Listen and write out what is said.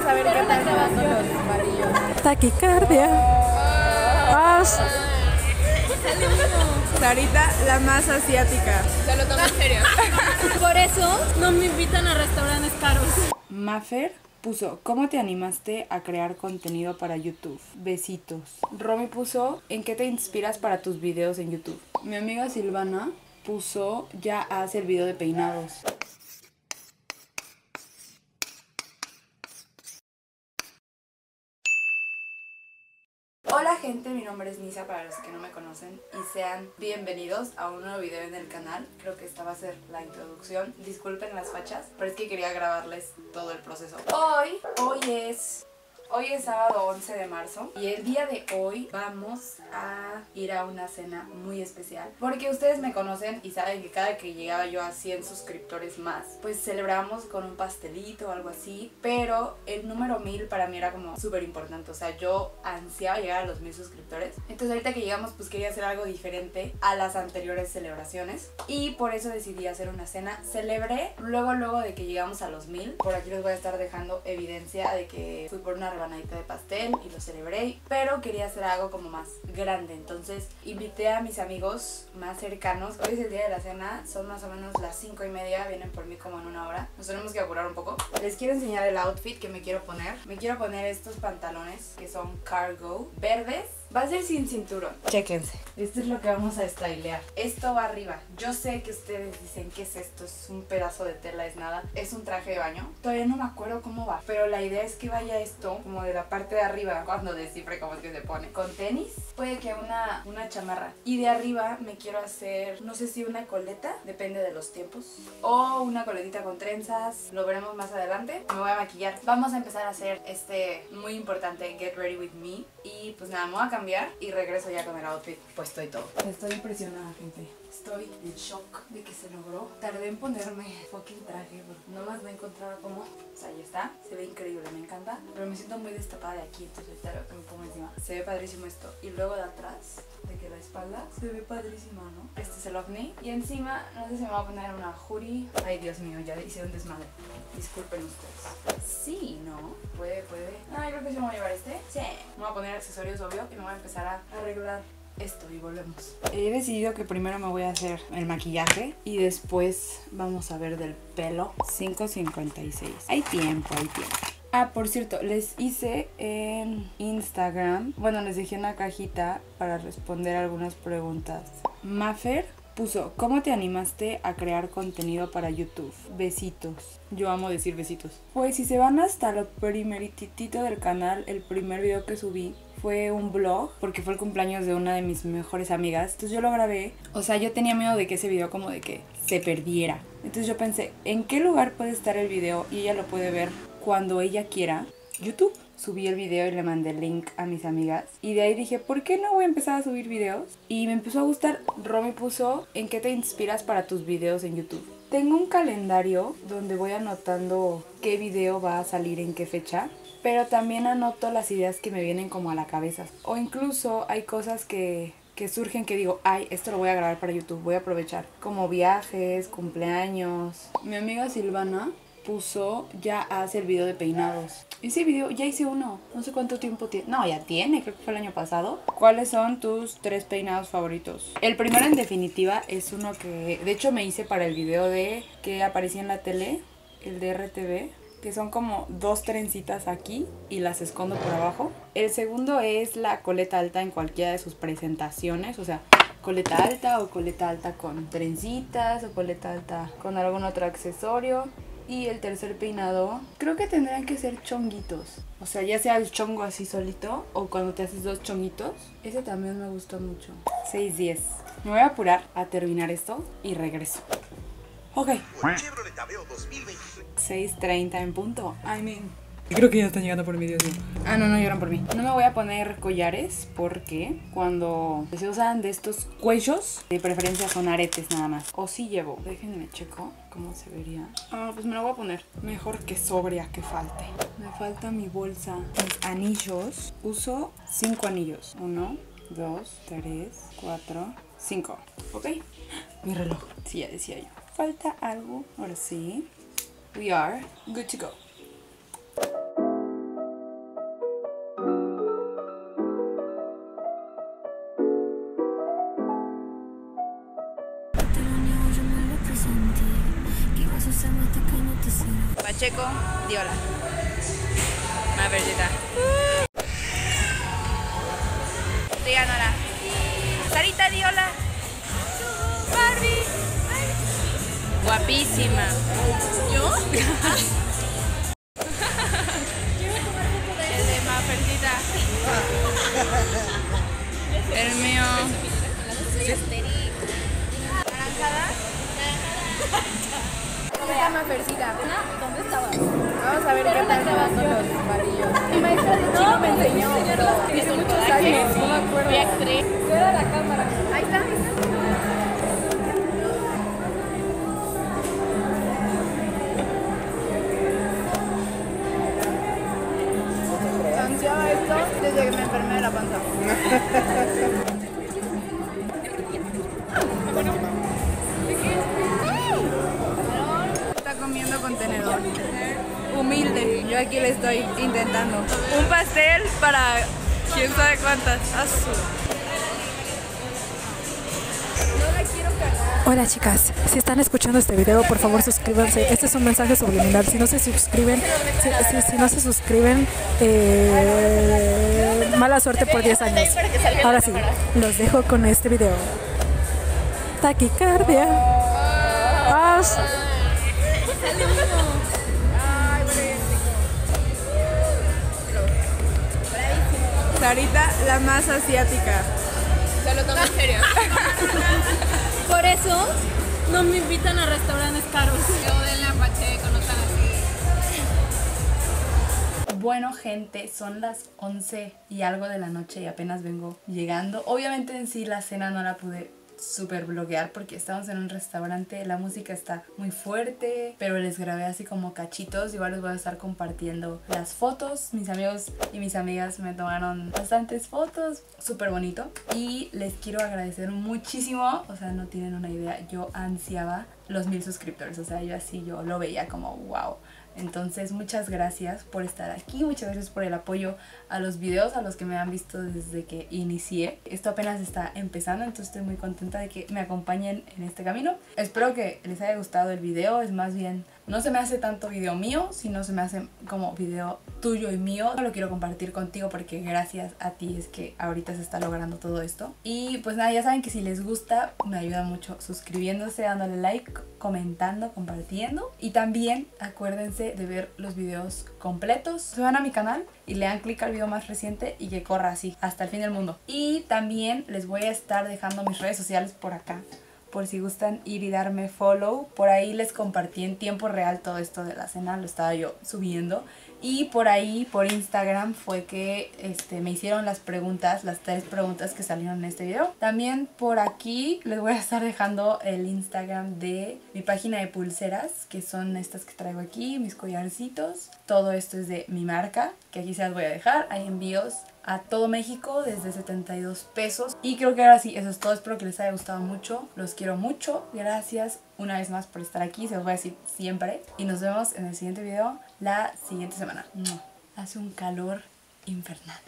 Vamos a ver qué tal quedando los palillos. Taquicardia. Vas. Sarita, la más asiática. Se lo tomo en serio. Por eso no me invitan a restaurantes caros. Maffer puso, ¿cómo te animaste a crear contenido para YouTube? Besitos. Romy puso, ¿en qué te inspiras para tus videos en YouTube? Mi amiga Silvana puso, ya hace el video de peinados. Hola gente, mi nombre es Nisa para los que no me conocen y sean bienvenidos a un nuevo video en el canal. Creo que esta va a ser la introducción. Disculpen las fachas, pero es que quería grabarles todo el proceso. Hoy, hoy es Hoy es sábado 11 de marzo y el día de hoy vamos a ir a una cena muy especial porque ustedes me conocen y saben que cada que llegaba yo a 100 suscriptores más pues celebramos con un pastelito o algo así pero el número 1000 para mí era como súper importante o sea yo ansiaba llegar a los 1000 suscriptores. Entonces ahorita que llegamos pues quería hacer algo diferente a las anteriores celebraciones y por eso decidí hacer una cena. Celebré luego luego de que llegamos a los 1000 por aquí les voy a estar dejando evidencia de que fui por una rebanadita de pastel y lo celebré, pero quería hacer algo como más grande, entonces invité a mis amigos más cercanos. Hoy es el día de la cena, son más o menos las 5 y media, vienen por mí como en una hora. Nos tenemos que apurar un poco. Les quiero enseñar el outfit que me quiero poner. Me quiero poner estos pantalones que son cargo, verdes Va a ser sin cinturón. Chéquense. Esto es lo que vamos a stylear. Esto va arriba. Yo sé que ustedes dicen, ¿qué es esto? Es un pedazo de tela, es nada. Es un traje de baño. Todavía no me acuerdo cómo va. Pero la idea es que vaya esto como de la parte de arriba. Cuando descifre cómo es que se pone. Con tenis. Puede que una, una chamarra. Y de arriba me quiero hacer, no sé si una coleta. Depende de los tiempos. O una coletita con trenzas. Lo veremos más adelante. Me voy a maquillar. Vamos a empezar a hacer este muy importante Get Ready With Me. Y pues nada, me voy a cambiar y regreso ya con el outfit puesto y todo. Estoy impresionada, gente. Estoy en shock de que se logró. Tardé en ponerme fucking traje porque nomás no encontraba cómo. O sea, ahí está. Se ve increíble, me encanta. Pero me siento muy destapada de aquí, entonces ahorita me pongo encima. Se ve padrísimo esto. Y luego de atrás, de que la espalda se ve padrísima, ¿no? Este es el ovni. Y encima, no sé si me va a poner una jury. Ay, Dios mío, ya hice un desmadre. Disculpen ustedes. Sí, ¿no? Puede, puede. Ah, yo creo que sí me voy a llevar este. Sí. Me voy a poner accesorios, obvio, y me voy a empezar a arreglar esto y volvemos. He decidido que primero me voy a hacer el maquillaje y después vamos a ver del pelo. 5.56. Hay tiempo, hay tiempo. Ah, por cierto, les hice en Instagram, bueno, les dejé una cajita para responder algunas preguntas. Maffer puso, ¿cómo te animaste a crear contenido para YouTube? Besitos. Yo amo decir besitos. Pues si se van hasta lo primeritito del canal, el primer video que subí fue un vlog porque fue el cumpleaños de una de mis mejores amigas. Entonces yo lo grabé. O sea, yo tenía miedo de que ese video como de que se perdiera. Entonces yo pensé, ¿en qué lugar puede estar el video? Y ella lo puede ver cuando ella quiera. YouTube. Subí el video y le mandé el link a mis amigas. Y de ahí dije, ¿por qué no voy a empezar a subir videos? Y me empezó a gustar. Romy puso, ¿en qué te inspiras para tus videos en YouTube? Tengo un calendario donde voy anotando qué video va a salir en qué fecha pero también anoto las ideas que me vienen como a la cabeza. O incluso hay cosas que, que surgen que digo, ay, esto lo voy a grabar para YouTube, voy a aprovechar. Como viajes, cumpleaños. Mi amiga Silvana puso, ya hace el video de peinados. Ese video, ya hice uno, no sé cuánto tiempo tiene. No, ya tiene, creo que fue el año pasado. ¿Cuáles son tus tres peinados favoritos? El primero en definitiva es uno que, de hecho me hice para el video de que aparecía en la tele, el de RTV que son como dos trencitas aquí y las escondo por abajo. El segundo es la coleta alta en cualquiera de sus presentaciones, o sea, coleta alta o coleta alta con trencitas o coleta alta con algún otro accesorio. Y el tercer peinado, creo que tendrán que ser chonguitos. O sea, ya sea el chongo así solito o cuando te haces dos chonguitos. Ese también me gustó mucho. 6-10. Me voy a apurar a terminar esto y regreso. Ok. 6.30 en punto. I mean. Creo que ya están llegando por mi Dios Ah, no, no lloran por mí. No me voy a poner collares porque cuando se usan de estos cuellos, de preferencia son aretes nada más. O si llevo. Déjenme checo cómo se vería. Ah, pues me lo voy a poner. Mejor que sobria que falte. Me falta mi bolsa. Mis anillos. Uso cinco anillos. Uno, dos, tres, cuatro, cinco. ¿Ok? Mi reloj. Sí, ya decía yo falta algo. Ahora sí. We are good to go. Pacheco, Diola. Una verdad. Díganosla. Guapísima. ¿Yo? El de Mafercita. El mío. ¿Naranjada? Esta mafercita. ¿Dónde estabas? Vamos a ver qué tal van con los amarillos. Mi maestra de chino me enseñó. Hace muchos años, no me acuerdo. Era la cámara. De la panza. Está comiendo con tenedor. Humilde. Yo aquí le estoy intentando. Un pastel para quién sabe cuántas. Cargar. Hola chicas, si están escuchando este video, por favor suscríbanse. Este es un mensaje subliminal. Si no se suscriben, si, si- si no se suscriben, eh, mala suerte por 10 años. Ahora sí, los dejo con este video. Taquicardia. Ah, Sarita, la más asiática. Se lo tomo en serio. Por eso no me invitan a restaurantes caros. Yo de la Pacheco, no tan así. Bueno, gente, son las 11 y algo de la noche y apenas vengo llegando. Obviamente en sí la cena no la pude super bloguear porque estamos en un restaurante, la música está muy fuerte, pero les grabé así como cachitos, igual les voy a estar compartiendo las fotos, mis amigos y mis amigas me tomaron bastantes fotos, súper bonito y les quiero agradecer muchísimo, o sea, no tienen una idea, yo ansiaba los mil suscriptores, o sea, yo así, yo lo veía como wow. Entonces, muchas gracias por estar aquí, muchas gracias por el apoyo a los videos, a los que me han visto desde que inicié. Esto apenas está empezando, entonces estoy muy contenta de que me acompañen en este camino. Espero que les haya gustado el video, es más bien, no se me hace tanto video mío, sino se me hace como video tuyo y mío. Lo quiero compartir contigo porque gracias a ti es que ahorita se está logrando todo esto. Y pues nada, ya saben que si les gusta, me ayuda mucho suscribiéndose, dándole like, comentando, compartiendo. Y también acuérdense de ver los videos completos. Se van a mi canal y le dan clic al video más reciente y que corra así hasta el fin del mundo. Y también les voy a estar dejando mis redes sociales por acá. Por si gustan ir y darme follow. Por ahí les compartí en tiempo real todo esto de la cena. Lo estaba yo subiendo. Y por ahí, por Instagram, fue que este, me hicieron las preguntas, las tres preguntas que salieron en este video. También por aquí les voy a estar dejando el Instagram de mi página de pulseras, que son estas que traigo aquí, mis collarcitos. Todo esto es de mi marca, que aquí se las voy a dejar. Hay envíos a todo México desde 72 pesos. Y creo que ahora sí, eso es todo. Espero que les haya gustado mucho. Los quiero mucho. Gracias una vez más por estar aquí. Se los voy a decir siempre. Y nos vemos en el siguiente video la siguiente semana. ¡Mua! Hace un calor infernal.